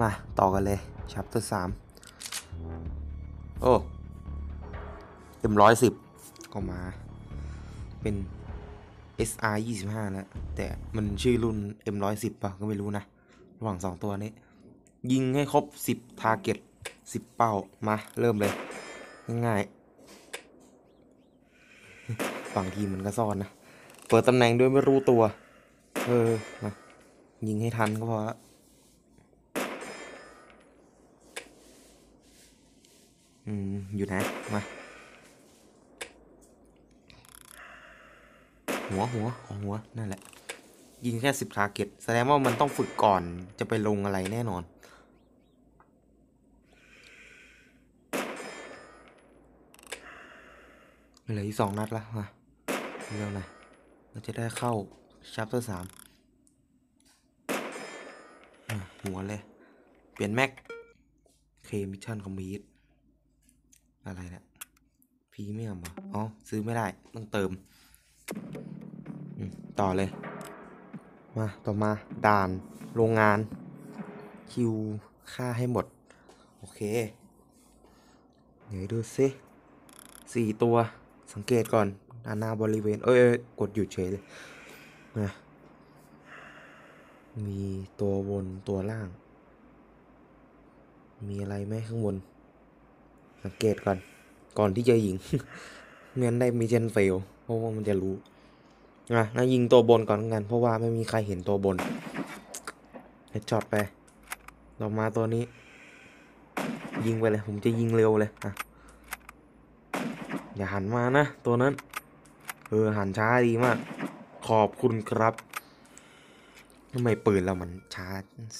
มาต่อกันเลย chapter สามโอ้ M ร้อยสิบก็มา เป็น SR 25แล้วแต่มันชื่อรุ่น M 110 ป่ะ ก็ไม่รู้นะ ระหว่างสองตัวนี้ ยิงให้ครบ 10 target 10 เป้า มา เริ่มเลย ง่ายๆบางทีมันก็ซ่อนนะ เปิดตำแหน่งด้วยไม่รู้ตัว เออ มา ยิงให้ทันก็พอละ อืม อยู่ไหนมา หัวหัวของหัว นั่นแหละ ยิงแค่สิบทาร์เก็ตแสดงว่ามันต้องฝึกก่อนจะไปลงอะไรแน่นอน เหลืออีกสองนัดละมาเร็วหน่อยเราจะได้เข้า chapter สามหัวเลย เปลี่ยนแม็กเค mission complete อะไรเนี่ยพรีเมียมอ๋อ ซื้อไม่ได้ ต้องเติม ต่อเลย มา ต่อมา ด่าน โรงงาน kill ฆ่าให้หมด โอเค เดี๋ยวดูซิสี่ตัว สังเกตก่อนด้านหน้าบริเวณ เอ้ยเอ้ยกดหยุดเฉยเลยนะมีตัวบนตัวล่าง มีอะไรไหมข้างบน สังเกตก่อน ก่อนที่จะยิงเมียนได้มีเจนเฟลเพราะว่ามันจะรู้อะงั้นยิงตัวบนก่อนกัน เพราะว่าไม่มีใครเห็นตัวบนheadshot ไปต่อมาตัวนี้ ยิงไปเลย ผมจะยิงเร็วเลยอะอย่าหันมานะ ตัวนั้น เออ หันช้าดีมาก ขอบคุณครับทำไมปืนเรามันช้า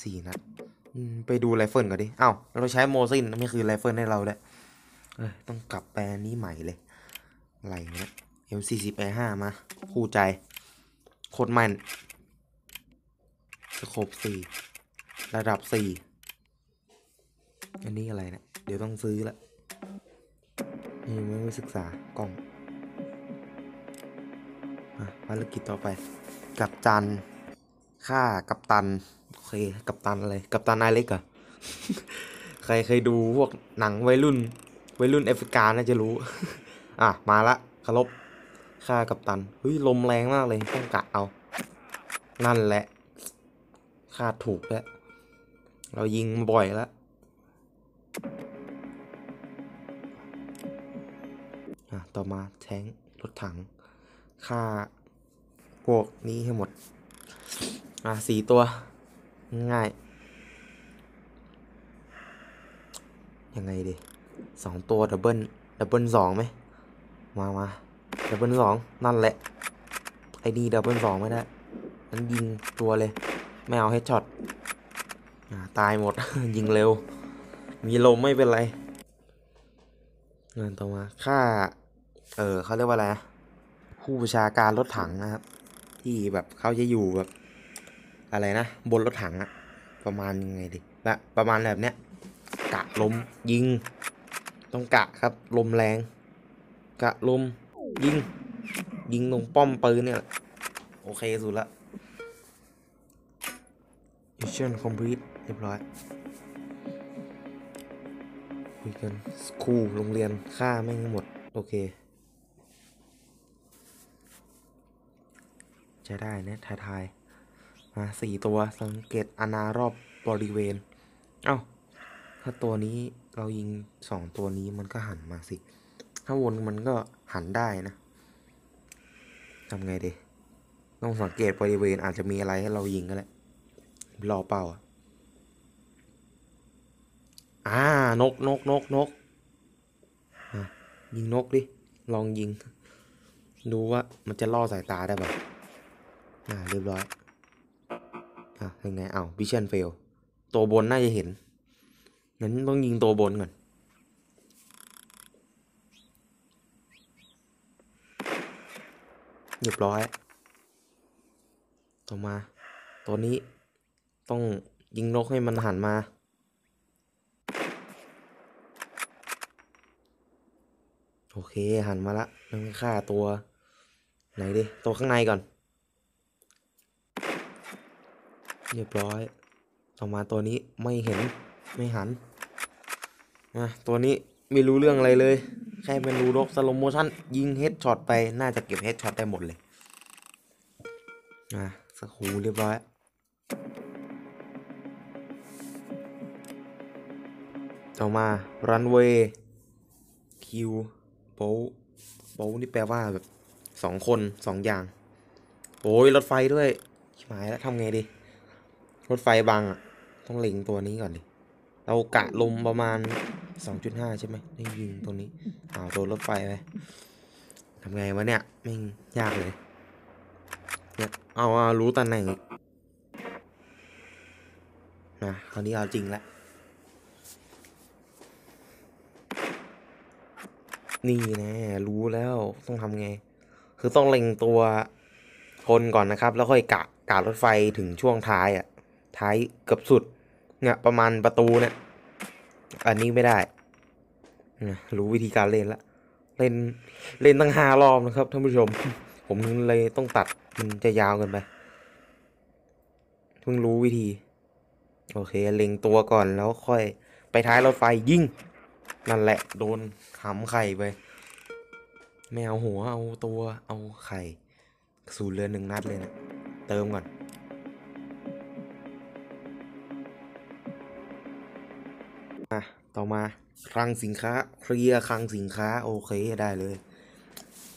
สี่นัดไปดูไรเฟิลก่อนดิ เอ้า เราใช้ Mosin ไม่คือไรเฟิลให้เราเลย เอ้ยต้องกลับแปลนี้ใหม่เลย อะไรเงี้ย M40 A5 มา คู่ใจ โคตรมันสโคบสี่ระดับสี่อันนี้อะไรเนะี่ยเดี๋ยวต้องซื้อละยังไม่ได้ศึกษากล่องภารกิจต่อไป กับจันค่ากับตัน โอเค กับตันอะไร กับตันนายเล็กเหรอ ใครเคยดูพวกหนังวัยรุ่น วัยรุ่นแอฟริกาน่าจะรู้ อะ มาละคารพค่ากับตันเฮ้ยลมแรงมากเลยต้องกะเอา นั่นแหละค่าถูกแล้ว เรายิงมาบ่อยแล้วอะต่อมาแทงรถถัง ค่าพวกนี้ให้หมด อะสี่ตัว ง่าย ยังไงดี สองตัวดับเบิลดับเบิลสองไหมมามาดับเบิลสองนั่นแหละ ไอ้นี่ดับเบิลสองไม่ได้นั้นยิงตัวเลย ไม่เอาให้ช็อตตายหมด ยิงเร็ว มีลมไม่เป็นไรเงินต่อมาค่า เออเขาเรียกว่าอะไรผู้ประชาการรถถังนะครับ ที่แบบเขาจะอยู่แบบ อะไรนะ บนรถถังอะประมาณยังไงดิแบบประมาณแบบเนี้ยกะลมยิง ต้องกะครับ ลมแรง กะลม ยิง ยิงตรงป้อมปืนเนี่ย โอเคสุดละ Mission complete เรียบร้อยคุยกันสครูโรงเรียนค่าไม่งหมด โอเค จะได้นะทายทายๆมาสี่ตัวสังเกตอนารอบบริเวณ เอ้า ถ้าตัวนี้เรายิงสองตัวนี้มันก็หันมาสิ ถ้าวนมันก็หันได้นะทำไงดีต้องสังเกตบริเวณอาจจะมีอะไรให้เรายิงก็แหละรอเป้าอะอ่านกนกนกนกอะยิงนกดิ ลองยิง ดูว่ามันจะล่อสายตาได้ป่ะอ่าเรียบร้อย อะยังไงเอาวิชั่นเฟล ตัวบนน่าจะเห็น งั้นต้องยิงตัวบนก่อน เรียบร้อย ต่อมา ตัวนี้ต้องยิงนกให้มันหันมา โอเคหันมาละนั่นฆ่าตัว ไหนดิ ตัวข้างในก่อน เรียบร้อย ต่อมาตัวนี้ไม่เห็น ไม่หันนะตัวนี้ไม่รู้เรื่องอะไรเลย แค่เป็นรูดก slow motion ยิง headshot ไป น่าจะเก็บ headshot ได้หมดเลยอะสกูเรียบร้อยต่อมารันเวย์คิวโป๊โป๊นี่แปลว่าแบบสองคนสองอย่าง โอ้ยรถไฟด้วยชิบหายแล้วทำไงดี รถไฟบังอะ ต้องเล็งตัวนี้ก่อนดิ เรากะลมประมาณ 2.5 ใช่ไหมได้ยิงตรงนี้อ้าวโดนรถไฟไปทำไงวะเนี่ยไม่งยากเลยเนี่ยเอาอะรู้ตำแหน่งนะคราวนี้เอาจริงละนี่น่รู้แล้วต้องทำไง คือต้องเล็งตัวคนก่อนนะครับ แล้วค่อยกะกะรถไฟถึงช่วงท้ายอะ ท้ายเกือบสุด เนี่ยประมาณประตูเนี่ย อันนี้ไม่ได้รู้วิธีการเล่นละเล่นเล่นตั้งห้ารอบนะครับท่านผู้ชม ผมเลยต้องตัดมันจะยาวเกินไปเพิ่งรู้วิธี โอเคเล็งตัวก่อนแล้วค่อยไปท้ายรถไฟยิงนั่นแหละโดนขำไข่ไปไม่เอาหัวเอาตัวเอาไข่ สูญเรือนหนึ่งนัดเลยนะ เติมก่อน ต่อมาคลังสินค้าเคลียร์คลังสินค้า โอเคได้เลย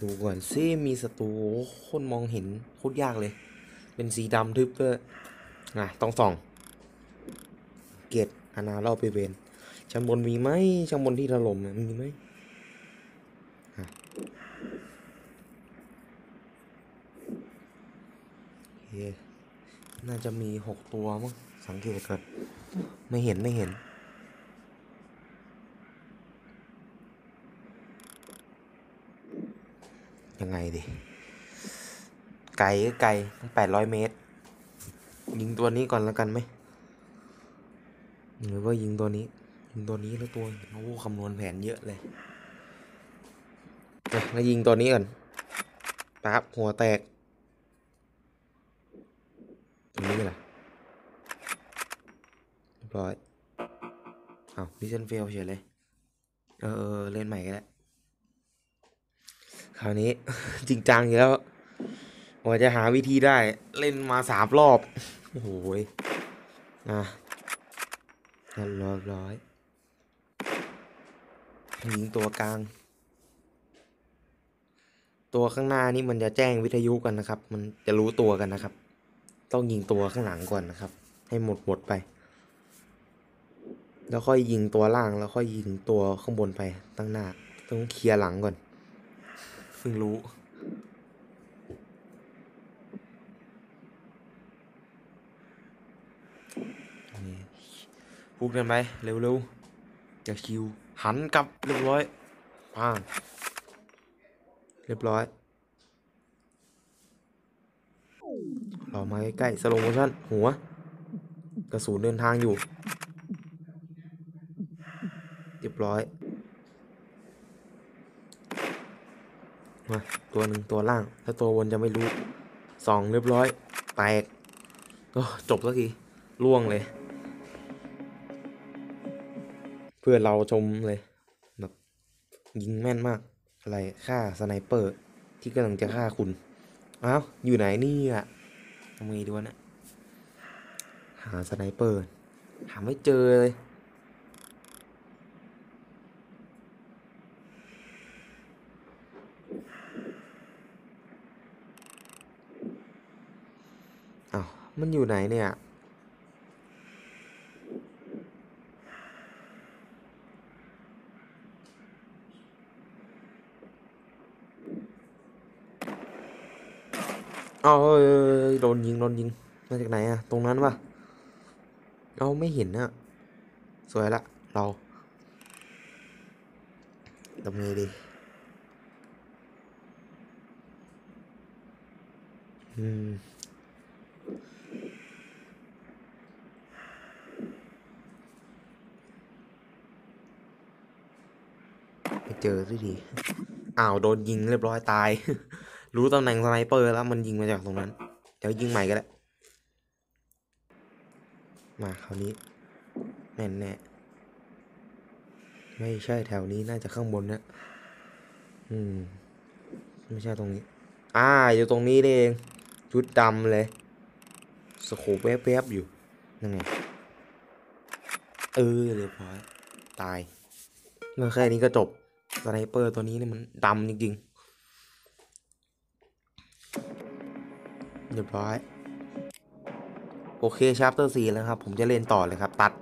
ดูก่อนซิมีศัตรูคนมองเห็นโคตรยากเลย เป็นสีดำทึบด้วยอะต้องส่อง เกตอาณาเล่าไปเวนชั้นบนมีไหมชั้นบนที่ถล่มเนี่ยมีไหมอ่น่าจะมีหกตัวมั้งสังเกตก่อนไม่เห็นไม่เห็น ยังไงดิ ไกลก็ไกลตั้งแปดร้อยเมตร ยิงตัวนี้ก่อนแล้วกันไหมหรือว่ายิงตัวนี้ ยิงตัวนี้แล้วตัวโอ้คำนวณแผนเยอะเลยแล้วยิงตัวนี้ก่อนปั๊บหัวแตกตรงนี้แหละเรียบร้อยอ้าว mission fail เฉยเลยเออเออเล่นใหม่ก็ได้ คราวนี้ จริงจังอยู่แล้วว่าจะหาวิธีได้เล่นมาสามรอบ โอ้โหยอะร้อยร้อยยิงตัวกลาง ตัวข้างหน้านี่มันจะแจ้งวิทยุกันนะครับ มันจะรู้ตัวกันนะครับ ต้องยิงตัวข้างหลังก่อนนะครับ ให้หมดหมดไป แล้วค่อยยิงตัวล่างแล้วค่อยยิงตัวข้างบนไปตั้งหน้า ต้องเคลียร์หลังก่อน พิ่งรู้นี่พูดกันไปเร็วๆจะคิว หันกลับเรียบร้อยป้างเรียบร้อยเรามาใกล้ๆสโลโมชั่น หัว กระสุนเดินทางอยู่ เรียบร้อย มาตัวหนึ่งตัวล่าง ถ้าตัวบนจะไม่รู้สองเรียบร้อย แตกก็จบสักทีล่วงเลย เพื่อเราชมเลยแบบยิงแม่นมากอะไรฆ่า sniper ที่กำลังจะฆ่าคุณ อ้าว อยู่ไหนนี่อะทำไงดีวะเนี่ยหาสไนเปอร์ หาไม่เจอเลย มันอยู่ไหนเนี่ย เอาเอ้ยโดนยิง โดนยิง มาจากไหนอะตรงนั้นปะเราไม่เห็นอะสวยละ เราทำไงดีอืม เจอสักทีอ้าวโดนยิงเรียบร้อยตาย รู้ตำแหน่ง sniper แล้วมันยิงมาจากตรงนั้น เดี๋ยวยิงใหม่ก็ได้ มาคราวนี้แน่แน่ไม่ใช่แถวนี้น่าจะข้างบนนะ อืม ไม่ใช่ตรงนี้ อ่า อยู่ตรงนี้เองชุดดำเลย scope แวบๆอยู่ นั่นไง เออเรียบร้อย ตายเมื่อแค่นี้ก็จบ sniper ตัวนี้นี่มันดำจริงๆเรียบร้อย โอเค chapter สี่แล้วครับ ผมจะเล่นต่อเลยครับ ตัด